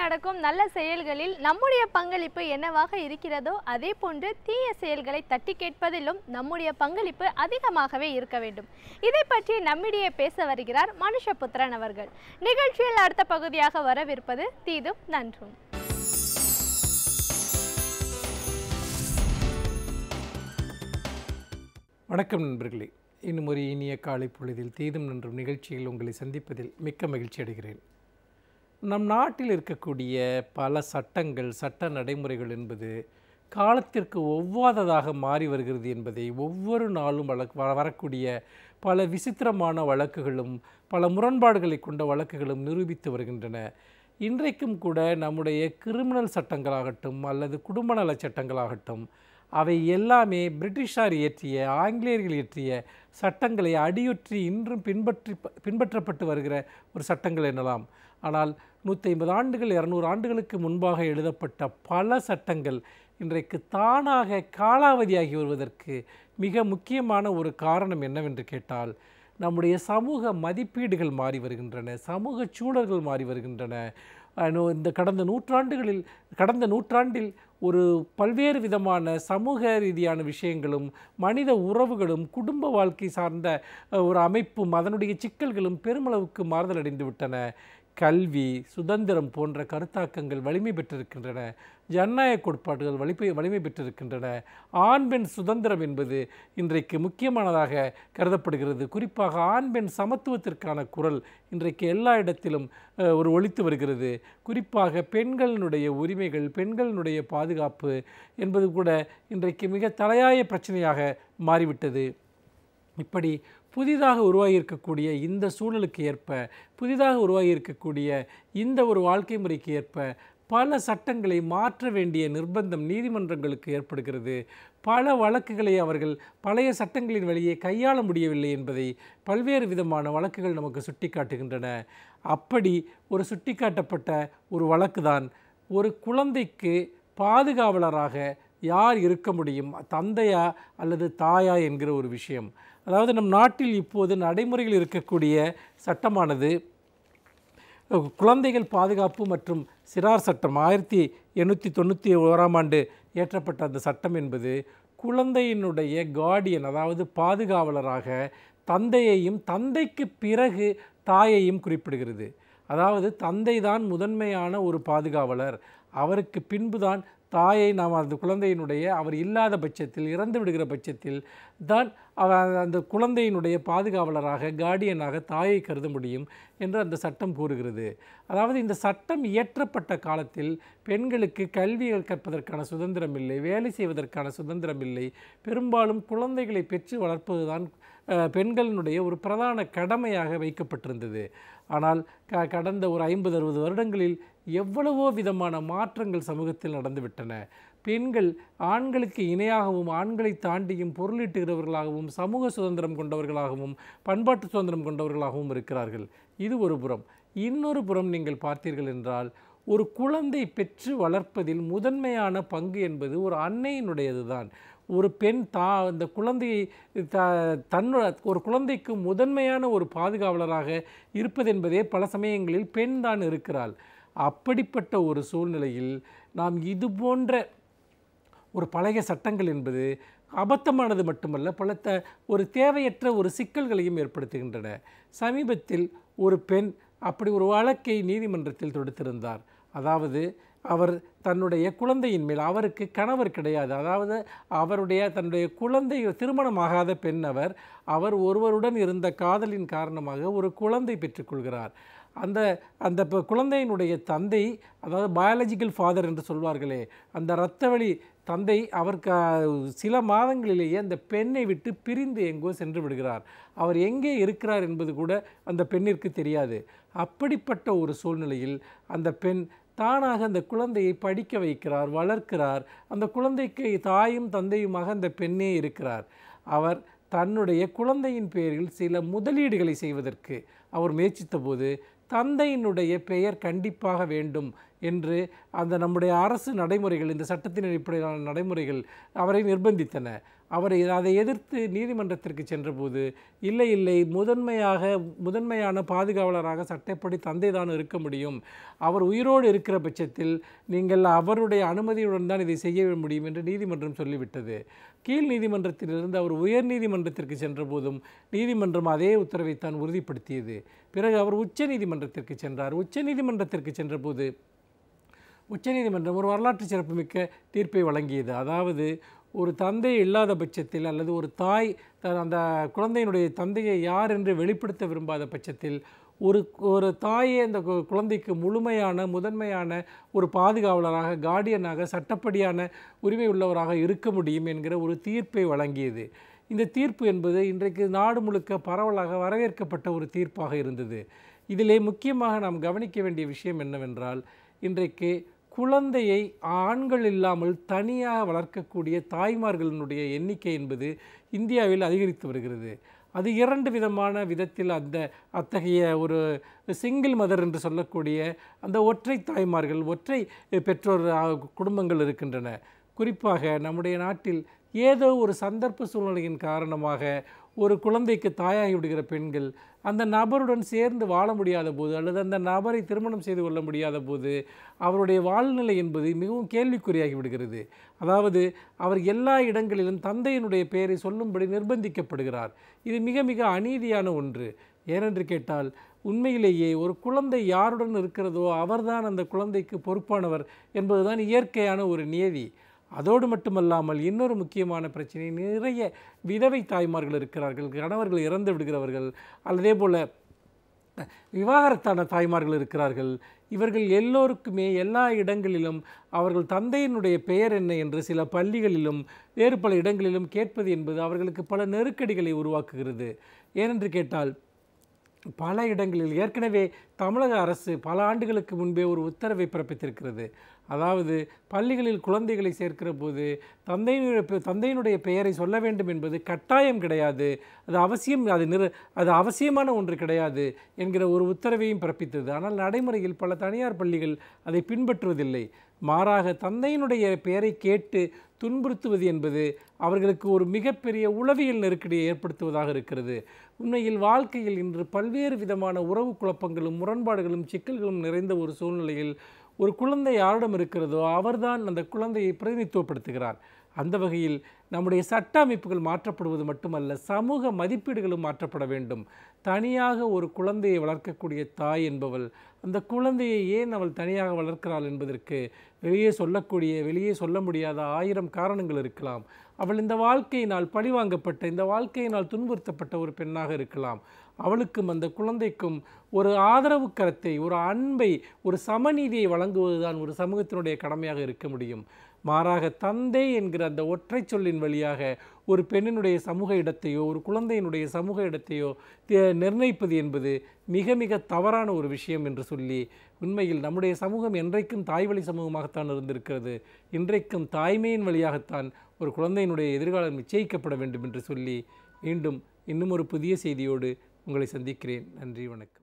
நடக்கும் நல்ல செயல்களில் நம்முடைய பங்களிப்பு என்னவாக இருக்கிறதோ அதே போன்று தீய செயல்களை தட்டி கேட்பதிலும் நம்முடைய பங்களிப்பு அதிகமாகவே இருக்க வேண்டும். இதை பற்றி நம்மிடையே பேச வருகிறார் மனுஷபுத்திரன் அவர்கள். நிகழ்ச்சியில் அடுத்த பகுதியாக வரவிருப்பது தீதும் நன்றும். வணக்கம் நண்பர்களே. இன்னும் ஒரு இனிய காலை பொழுதில் தீதும் நன்றும் நிகழ்ச்சியில் உங்களை சந்திப்பதில் மிக்க மகிழ்ச்சி அடைகிறேன். நம் நாட்டில் இருக்கக்கூடிய பல சட்டங்கள் சட்ட நடைமுறைகள் என்பது காலத்திற்கு ஒவ்வாததாக மாறி வருகிறது என்பதை ஒவ்வொரு நாளும் வழக்கு வ- வரக்கூடிய பல விசித்திரமான வழக்குகளும் பல முரண்பாடுகளை கொண்ட வழக்குகளும் நிரூபித்து வருகின்றன. இன்றைக்கும் கூட நம்முடைய கிரிமினல் சட்டங்களாகட்டும் அல்லது குடும்ப நலச் சட்டங்களாகட்டும் அவை எல்லாமே பிரிட்டிஷார் இயற்றிய ஆங்கிலேயர்கள் இயற்றிய சட்டங்களை அடியொற்றி இன்றும் பின்பற்றி பின்பற்றப்பட்டு வருகிற ஒரு சட்டங்கள் எனலாம். ஆனால் நூற்றி ஐம்பது ஆண்டுகள் இரநூறு ஆண்டுகளுக்கு முன்பாக எழுதப்பட்ட பல சட்டங்கள் இன்றைக்கு தானாக காலாவதியாகி வருவதற்கு மிக முக்கியமான ஒரு காரணம் என்னவென்று கேட்டால் நம்முடைய சமூக மதிப்பீடுகள் மாறி வருகின்றன சமூக சூழல்கள் மாறி வருகின்றன. இந்த கடந்த நூற்றாண்டுகளில் கடந்த நூற்றாண்டில் ஒரு பல்வேறு விதமான சமூக ரீதியான விஷயங்களும் மனித உறவுகளும் குடும்ப வாழ்க்கை சார்ந்த ஒரு அமைப்பும் அதனுடைய சிக்கல்களும் பெருமளவுக்கு மாறுதல் அடைந்து விட்டன. கல்வி சுதந்திரம் போன்ற கருத்தாக்கங்கள் வலிமை பெற்றிருக்கின்றன. ஜனநாயக கோட்பாடுகள் வலிமை வலிமை பெற்றிருக்கின்றன. ஆண் பெண் சுதந்திரம் என்பது இன்றைக்கு முக்கியமானதாக கருதப்படுகிறது. குறிப்பாக ஆண் பெண் சமத்துவத்திற்கான குரல் இன்றைக்கு எல்லா இடத்திலும் ஒரு ஒழித்து வருகிறது. குறிப்பாக பெண்களினுடைய உரிமைகள் பெண்களினுடைய பாதுகாப்பு என்பது கூட இன்றைக்கு மிக தலையாய பிரச்சனையாக மாறிவிட்டது. இப்படி புதிதாக உருவாகியிருக்கக்கூடிய இந்த சூழலுக்கு ஏற்ப புதிதாக உருவாகியிருக்கக்கூடிய இந்த ஒரு வாழ்க்கை முறைக்கு ஏற்ப பல சட்டங்களை மாற்ற வேண்டிய நிர்பந்தம் நீதிமன்றங்களுக்கு ஏற்படுகிறது. பல வழக்குகளை அவர்கள் பழைய சட்டங்களின் வழியே கையாள முடியவில்லை என்பதை பல்வேறு விதமான வழக்குகள் நமக்கு சுட்டிக்காட்டுகின்றன. அப்படி ஒரு சுட்டிக்காட்டப்பட்ட ஒரு வழக்குதான் ஒரு குழந்தைக்கு பாதுகாவலராக யார் இருக்க முடியும்? தந்தையா அல்லது தாயா என்கிற ஒரு விஷயம். அதாவது நம் நாட்டில் இப்போது நடைமுறையில் இருக்கக்கூடிய சட்டமானது குழந்தைகள் பாதுகாப்பு மற்றும் சிறார் சட்டம் ஆயிரத்தி எண்ணூற்றி தொண்ணூற்றி ஓராம் ஆண்டு இயற்றப்பட்ட அந்த சட்டம் என்பது குழந்தையினுடைய கார்டியன் அதாவது பாதுகாவலராக தந்தையையும் தந்தைக்கு பிறகு தாயையும் குறிப்பிடுகிறது. அதாவது தந்தை தான் முதன்மையான ஒரு பாதுகாவலர். அவருக்கு பின்புதான் தாயை நாம் அந்த குழந்தையினுடைய அவர் இல்லாத பட்சத்தில் இறந்து விடுகிற பட்சத்தில் தான் அவன் அந்த குழந்தையினுடைய பாதுகாவலராக கார்டியனாக தாயை கருத முடியும் என்று அந்த சட்டம் கூறுகிறது. அதாவது இந்த சட்டம் இயற்றப்பட்ட காலத்தில் பெண்களுக்கு கல்வி கற்பதற்கான சுதந்திரம் இல்லை வேலை செய்வதற்கான சுதந்திரம் இல்லை. பெரும்பாலும் குழந்தைகளை பெற்று வளர்ப்பதுதான் பெண்களினுடைய ஒரு பிரதான கடமையாக வைக்கப்பட்டிருந்தது. ஆனால் க கடந்த ஒரு ஐம்பது அறுபது வருடங்களில் எவ்வளவோ விதமான மாற்றங்கள் சமூகத்தில் நடந்துவிட்டன. பெண்கள் ஆண்களுக்கு இணையாகவும் ஆண்களை தாண்டியும் பொருளீட்டுகிறவர்களாகவும் சமூக சுதந்திரம் கொண்டவர்களாகவும் பண்பாட்டு சுதந்திரம் கொண்டவர்களாகவும் இருக்கிறார்கள். இது ஒரு புறம். இன்னொரு புறம் நீங்கள் பார்த்தீர்கள் என்றால் ஒரு குழந்தை பெற்று வளர்ப்பதில் முதன்மையான பங்கு என்பது ஒரு அன்னையினுடையது தான். ஒரு பெண் தா அந்த குழந்தையை த தன்னோட ஒரு குழந்தைக்கு முதன்மையான ஒரு பாதுகாவலராக இருப்பதென்பதே பல சமயங்களில் பெண் தான் இருக்கிறாள். அப்படிப்பட்ட ஒரு சூழ்நிலையில் நாம் இது போன்ற ஒரு பழைய சட்டங்கள் என்பது அபத்தமானது மட்டுமல்ல பல த ஒரு தேவையற்ற ஒரு சிக்கல்களையும் ஏற்படுத்துகின்றன. சமீபத்தில் ஒரு பெண் அப்படி ஒரு வழக்கை நீதிமன்றத்தில் தொடுத்திருந்தார். அதாவது அவர் தன்னுடைய குழந்தையின் மேல் அவருக்கு கணவர் கிடையாது. அதாவது அவருடைய தன்னுடைய குழந்தை திருமணமாகாத பெண் அவர் அவர் ஒருவருடன் இருந்த காதலின் காரணமாக ஒரு குழந்தை பெற்றுக்கொள்கிறார். அந்த அந்த குழந்தையினுடைய தந்தை அதாவது பயாலஜிக்கல் ஃபாதர் என்று சொல்வார்களே அந்த இரத்த வழி தந்தை அவர் க சில மாதங்களிலேயே அந்த பெண்ணை விட்டு பிரிந்து எங்கோ சென்று விடுகிறார். அவர் எங்கே இருக்கிறார் என்பது கூட அந்த பெண்ணிற்கு தெரியாது. அப்படிப்பட்ட ஒரு சூழ்நிலையில் அந்த பெண் தானாக அந்த குழந்தையை படிக்க வைக்கிறார் வளர்க்கிறார். அந்த குழந்தைக்கு தாயும் தந்தையுமாக அந்த பெண்ணே இருக்கிறார். அவர் தன்னுடைய குழந்தையின் பேரில் சில முதலீடுகளை செய்வதற்கு அவர் முயற்சித்த போது தந்தையினுடைய பெயர் கண்டிப்பாக வேண்டும் என்று அந்த நம்முடைய அரசு நடைமுறைகள் இந்த சட்டத்தின் அடிப்படையிலான நடைமுறைகள் அவரை நிர்பந்தித்தன. அவரை அதை எதிர்த்து நீதிமன்றத்திற்கு சென்றபோது இல்லை இல்லை முதன்மையாக முதன்மையான பாதுகாவலராக சட்டப்படி தந்தை தான் இருக்க முடியும். அவர் உயிரோடு இருக்கிற பட்சத்தில் நீங்கள் அவருடைய அனுமதியுடன் தான் இதை செய்ய முடியும் என்று நீதிமன்றம் சொல்லிவிட்டது. கீழ் நீதிமன்றத்திலிருந்து அவர் உயர் நீதிமன்றத்திற்கு சென்றபோதும் நீதிமன்றம் அதே உத்தரவைத்தான் உறுதிப்படுத்தியது. பிறகு அவர் உச்ச நீதிமன்றத்திற்கு சென்றார். உச்ச நீதிமன்றத்திற்கு சென்றபோது உச்சநீதிமன்றம் ஒரு வரலாற்று சிறப்புமிக்க தீர்ப்பை வழங்கியது. அதாவது ஒரு தந்தை இல்லாத பட்சத்தில் அல்லது ஒரு தாய் த- அந்த குழந்தையினுடைய தந்தையை யார் என்று வெளிப்படுத்த விரும்பாத பட்சத்தில் ஒரு ஒரு தாயே அந்த கு- குழந்தைக்கு முழுமையான முதன்மையான ஒரு பாதுகாவலராக கார்டியனாக சட்டப்படியான உரிமை உள்ளவராக இருக்க முடியும் என்கிற ஒரு தீர்ப்பை வழங்கியது. இந்த தீர்ப்பு என்பது இன்றைக்கு நாடு முழுக்க பரவலாக வரவேற்கப்பட்ட ஒரு தீர்ப்பாக இருந்தது. இதிலே முக்கியமாக நாம் கவனிக்க வேண்டிய விஷயம் என்னவென்றால் இன்றைக்கு குழந்தையை ஆண்கள் இல்லாமல் தனியாக வளர்க்கக்கூடிய தாய்மார்களினுடைய எண்ணிக்கை என்பது இந்தியாவில் அதிகரித்து வருகிறது. அது இரண்டு விதமான விதத்தில் அந்த அத்தகைய ஒரு சிங்கிள் மதர் என்று சொல்லக்கூடிய அந்த ஒற்றை தாய்மார்கள் ஒற்றை பெற்றோர் குடும்பங்கள் இருக்கின்றன. குறிப்பாக நம்முடைய நாட்டில் ஏதோ ஒரு சந்தர்ப்ப சூழ்நிலையின் காரணமாக ஒரு குழந்தைக்கு தாயாகி விடுகிற பெண்கள் அந்த நபருடன் சேர்ந்து வாழ முடியாத போது அல்லது அந்த நபரை திருமணம் செய்து கொள்ள முடியாத போது அவருடைய வாழ்நிலை என்பது மிகவும் கேள்விக்குறியாகி விடுகிறது. அதாவது அவர் எல்லா இடங்களிலும் தந்தையினுடைய பெயரை சொல்லும்படி நிர்பந்திக்கப்படுகிறார். இது மிக மிக அநீதியான ஒன்று. ஏனென்று கேட்டால் உண்மையிலேயே ஒரு குழந்தை யாருடன் இருக்கிறதோ அவர்தான் அந்த குழந்தைக்கு பொறுப்பானவர் என்பதுதான் இயற்கையான ஒரு நியதி. அதோடு மட்டுமல்லாமல் இன்னொரு முக்கியமான பிரச்சனை நிறைய விதவை தாய்மார்கள் இருக்கிறார்கள் கணவர்கள் இறந்து விடுகிறவர்கள் அதே போல் விவாகரத்தான தாய்மார்கள் இருக்கிறார்கள். இவர்கள் எல்லோருக்குமே எல்லா இடங்களிலும் அவர்கள் தந்தையினுடைய பெயர் என்ன என்று சில பள்ளிகளிலும் வேறு பல இடங்களிலும் கேட்பது என்பது அவர்களுக்கு பல நெருக்கடிகளை உருவாக்குகிறது. ஏனென்று கேட்டால் பல இடங்களில் ஏற்கனவே தமிழக அரசு பல ஆண்டுகளுக்கு முன்பே ஒரு உத்தரவை பிறப்பித்திருக்கிறது. அதாவது பள்ளிகளில் குழந்தைகளை சேர்க்கிற போது தந்தையினுடைய பெ- தந்தையினுடைய பெயரை சொல்ல வேண்டும் என்பது கட்டாயம் கிடையாது. அது அவசியம் அது நிறு அது அவசியமான ஒன்று கிடையாது என்கிற ஒரு உத்தரவையும் பிறப்பித்தது. ஆனால் நடைமுறையில் பல தனியார் பள்ளிகள் அதை பின்பற்றுவதில்லை. மாறாக தந்தையினுடைய பெயரை கேட்டு துன்புறுத்துவது என்பது அவர்களுக்கு ஒரு மிகப்பெரிய உளவியல் நெருக்கடியை ஏற்படுத்துவதாக இருக்கிறது. உண்மையில் வாழ்க்கையில் இன்று பல்வேறு விதமான உறவு குழப்பங்களும் முரண்பாடுகளும் சிக்கல்களும் நிறைந்த ஒரு சூழ்நிலையில் ஒரு குழந்தை யாரிடம் இருக்கிறதோ அவர்தான் அந்த குழந்தையை பிரதிநிதித்துவப்படுத்துகிறார். அந்த வகையில் நம்முடைய சட்ட அமைப்புகள் மாற்றப்படுவது மட்டுமல்ல சமூக மதிப்பீடுகளும் மாற்றப்பட வேண்டும். தனியாக ஒரு குழந்தையை வளர்க்கக்கூடிய தாய் என்பவள் அந்த குழந்தையை ஏன் அவள் தனியாக வளர்க்கிறாள் என்பதற்கு வெளியே சொல்லக்கூடிய வெளியே சொல்ல முடியாத ஆயிரம் காரணங்கள் இருக்கலாம். அவள் இந்த வாழ்க்கையினால் பழிவாங்கப்பட்ட இந்த வாழ்க்கையினால் துன்புறுத்தப்பட்ட ஒரு பெண்ணாக இருக்கலாம். அவளுக்கும் அந்த குழந்தைக்கும் ஒரு ஆதரவு கரத்தை ஒரு அன்பை ஒரு சமநீதியை வழங்குவதுதான் ஒரு சமூகத்தினுடைய கடமையாக இருக்க முடியும். மாறாக தந்தை என்கிற அந்த ஒற்றை சொல்லின் வழியாக ஒரு பெண்ணினுடைய சமூக இடத்தையோ ஒரு குழந்தையினுடைய சமூக இடத்தையோ தே- நிர்ணயிப்பது என்பது மிக மிக தவறான ஒரு விஷயம் என்று சொல்லி உண்மையில் நம்முடைய சமூகம் என்றைக்கும் தாய்வழி சமூகமாகத்தான் இருந்திருக்கிறது. இன்றைக்கும் தாய்மையின் வழியாகத்தான் ஒரு குழந்தையினுடைய எதிர்காலம் நிச்சயிக்கப்பட வேண்டும் என்று சொல்லி மீண்டும் இன்னும் ஒரு புதிய செய்தியோடு உங்களை சந்திக்கிறேன். நன்றி வணக்கம்.